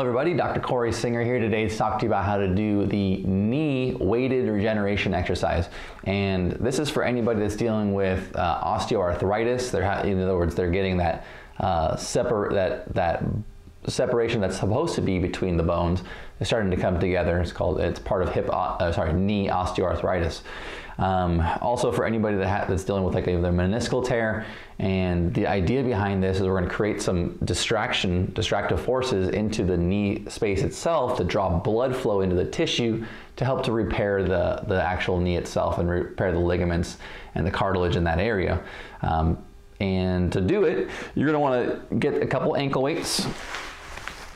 everybody, Dr. Corey Singer here today to talk to you about how to do the knee weighted regeneration exercise. And this is for anybody that's dealing with uh, osteoarthritis. They're in other words, they're getting that uh, separ- that that separation that's supposed to be between the bones is starting to come together. It's called it's part of hip uh, sorry knee osteoarthritis. Um, also for anybody that that's dealing with like a, meniscal tear, and the idea behind this is we're going to create some distraction, distractive forces into the knee space itself to draw blood flow into the tissue to help to repair the, the actual knee itself and repair the ligaments and the cartilage in that area. Um, and to do it, you're going to want to get a couple ankle weights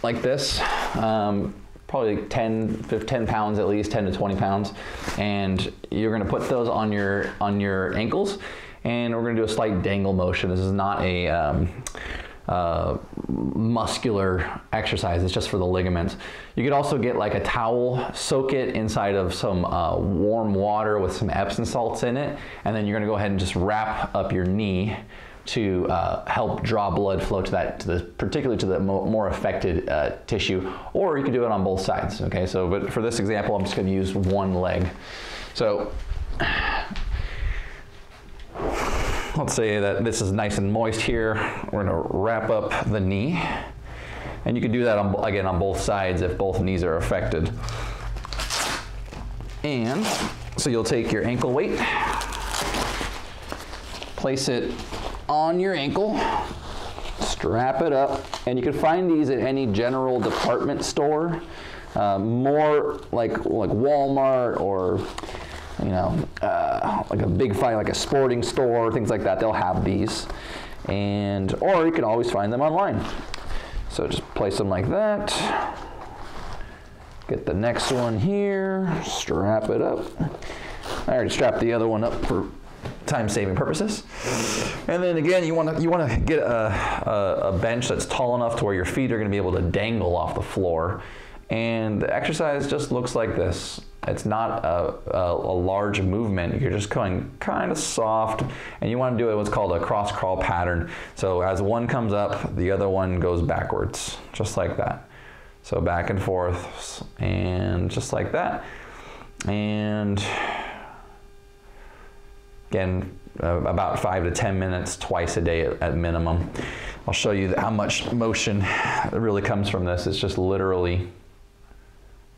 like this. Um, probably 10, 10 pounds at least, 10 to 20 pounds. And you're gonna put those on your, on your ankles and we're gonna do a slight dangle motion. This is not a um, uh, muscular exercise, it's just for the ligaments. You could also get like a towel, soak it inside of some uh, warm water with some Epsom salts in it, and then you're gonna go ahead and just wrap up your knee to uh, help draw blood flow to that, to the, particularly to the mo more affected uh, tissue, or you can do it on both sides. Okay, so but for this example, I'm just going to use one leg. So let's say that this is nice and moist here. We're going to wrap up the knee, and you can do that on, again on both sides if both knees are affected. And so you'll take your ankle weight, place it on your ankle, strap it up, and you can find these at any general department store. Uh, more like like Walmart or you know uh, like a big fight like a sporting store things like that they'll have these. And or you can always find them online. So just place them like that. Get the next one here strap it up. I already strapped the other one up for time saving purposes. And then again, you want to you want to get a, a, a, bench that's tall enough to where your feet are going to be able to dangle off the floor. And the exercise just looks like this. It's not a, a, a large movement. You're just going kind of soft, and you want to do it what's called a cross crawl pattern. So as one comes up, the other one goes backwards, just like that. So back and forth, and just like that. And Again, uh, about five to 10 minutes twice a day at, at minimum. I'll show you how much motion really comes from this. It's just literally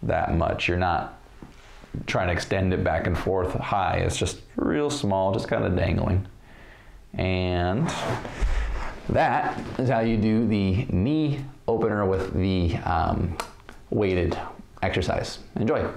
that much. You're not trying to extend it back and forth high. It's just real small, just kind of dangling. And that is how you do the knee opener with the um, weighted exercise. Enjoy.